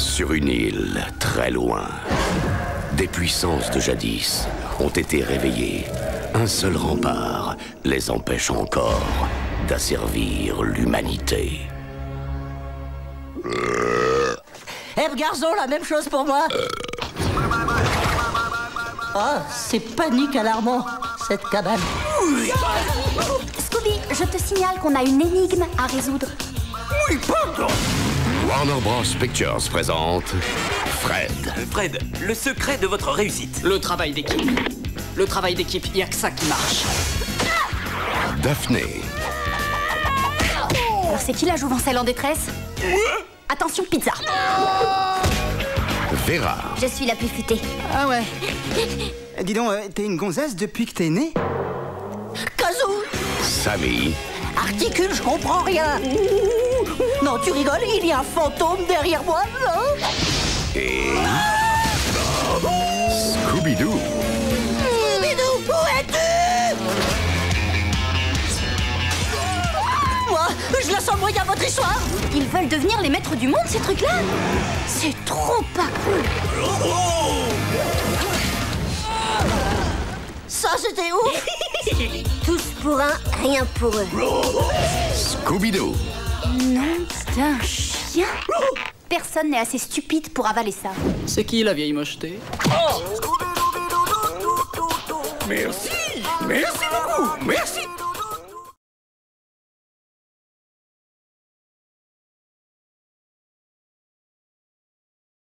Sur une île, très loin, des puissances de jadis ont été réveillées. Un seul rempart les empêche encore d'asservir l'humanité. Eh, garçon, la même chose pour moi. Oh, c'est panique alarmant, cette cabane. Scooby, je te signale qu'on a une énigme à résoudre. Warner Bros. Pictures présente Fred. Fred, le secret de votre réussite. Le travail d'équipe. Le travail d'équipe, il n'y a que ça qui marche. Daphné. Alors c'est qui la jouvencelle en détresse? Attention, pizza. Vera. Je suis la plus futée. Ah ouais. Dis donc, euh, t'es une gonzesse depuis que t'es née? Kazoo Samy. Articule, je comprends rien. Non, tu rigoles, il y a un fantôme derrière moi, non Et. Scooby-Doo. Scooby-Doo, où es-tu? Moi, je la sens moyen votre histoire. Ils veulent devenir les maîtres du monde, ces trucs-là C'est trop pas cool. Ça, c'était où? Tous pour un, rien pour eux. Scooby-Doo. Nom d'un chien. Personne n'est assez stupide pour avaler ça. C'est qui la vieille mocheté Merci Merci beaucoup Merci